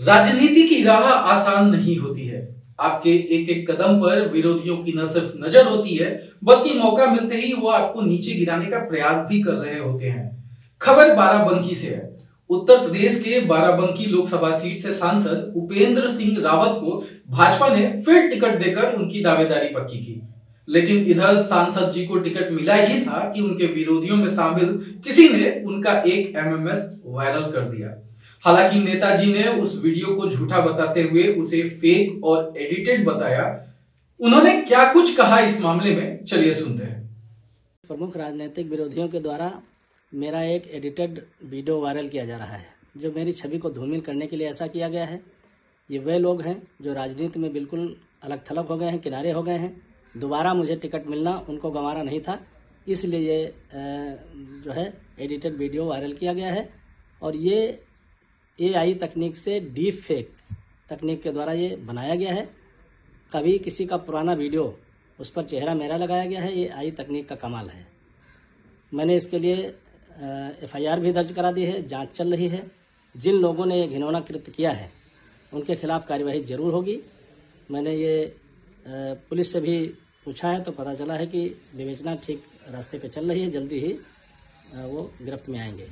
राजनीति की राह आसान नहीं होती है। आपके एक एक कदम पर विरोधियों की न सिर्फ़ नज़र होती है, बल्कि मौका मिलते ही वो आपको नीचे गिराने का प्रयास भी कर रहे होते हैं। खबर बाराबंकी से है। उत्तर प्रदेश के बाराबंकी लोकसभा सीट से सांसद उपेंद्र सिंह रावत को भाजपा ने फिर टिकट देकर उनकी दावेदारी पक्की की। लेकिन इधर सांसद जी को टिकट मिला ही था कि उनके विरोधियों में शामिल किसी ने उनका एक एमएमएस वायरल कर दिया। हालाँकि नेताजी ने उस वीडियो को झूठा बताते हुए उसे फेक और एडिटेड बताया। उन्होंने क्या कुछ कहा इस मामले में? चलिए सुनते हैं। प्रमुख राजनीतिक विरोधियों के द्वारा मेरा एक एडिटेड वीडियो वायरल किया जा रहा है, जो मेरी छवि को धूमिल करने के लिए ऐसा किया गया है। ये वे लोग हैं जो राजनीति में बिल्कुल अलग थलग हो गए हैं, किनारे हो गए हैं। दोबारा मुझे टिकट मिलना उनको गंवारा नहीं था, इसलिए ये जो है एडिटेड वीडियो वायरल किया गया है। और ये एआई तकनीक से डीप फेक तकनीक के द्वारा ये बनाया गया है। कभी किसी का पुराना वीडियो, उस पर चेहरा मेरा लगाया गया है, ये आई तकनीक का कमाल है। मैंने इसके लिए एफआईआर भी दर्ज करा दी है, जाँच चल रही है। जिन लोगों ने ये घिनौना कृत्य किया है, उनके खिलाफ कार्यवाही ज़रूर होगी। मैंने ये पुलिस से भी पूछा है तो पता चला है कि विवेचना ठीक रास्ते पे चल रही है, जल्दी ही वो गिरफ्त में आएँगे।